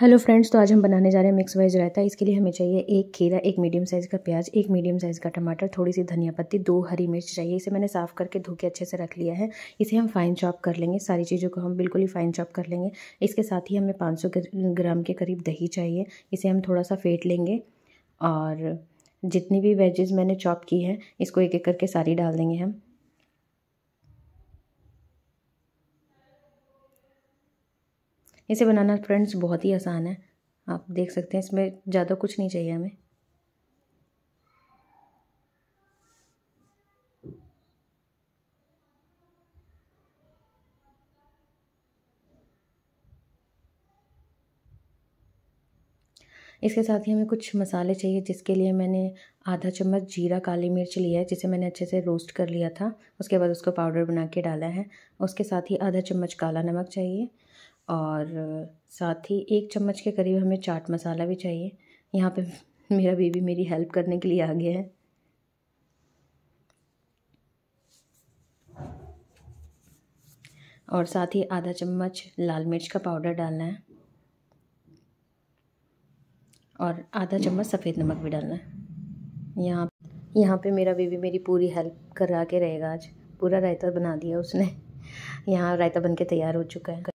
Hello friends तो आज हम बनाने जा रहे हैं मिक्स वेज रायता। इसके लिए हमें चाहिए एक खीरा, एक मीडियम साइज़ का प्याज, एक मीडियम साइज़ का टमाटर थोड़ी सी धनिया पत्ती, दो हरी मिर्च चाहिए। इसे मैंने साफ़ करके धो के अच्छे से रख लिया है। इसे हम फाइन चॉप कर लेंगे। सारी चीज़ों को हम बिल्कुल ही फाइन चॉप कर लेंगे। इसके साथ ही हमें पाँच सौ ग्राम के करीब दही चाहिए। इसे हम थोड़ा सा फेंट लेंगे और जितनी भी वेजेज़ मैंने चॉप की है, इसको एक एक करके सारी डाल देंगे हम। इसे बनाना फ्रेंड्स बहुत ही आसान है। आप देख सकते हैं, इसमें ज़्यादा कुछ नहीं चाहिए हमें। इसके साथ ही हमें कुछ मसाले चाहिए, जिसके लिए मैंने आधा चम्मच जीरा काली मिर्च लिया है, जिसे मैंने अच्छे से रोस्ट कर लिया था। उसके बाद उसको पाउडर बना के डाला है। उसके साथ ही आधा चम्मच काला नमक चाहिए। और साथ ही एक चम्मच के करीब हमें चाट मसाला भी चाहिए। यहाँ पे मेरा बेबी मेरी हेल्प करने के लिए आ गया है। और साथ ही आधा चम्मच लाल मिर्च का पाउडर डालना है। और आधा चम्मच सफ़ेद नमक भी डालना है। यहाँ यहाँ पे मेरा बेबी मेरी पूरी हेल्प करा के रहेगा आज। पूरा रायता बना दिया उसने। यहाँ रायता बन के तैयार हो चुका है।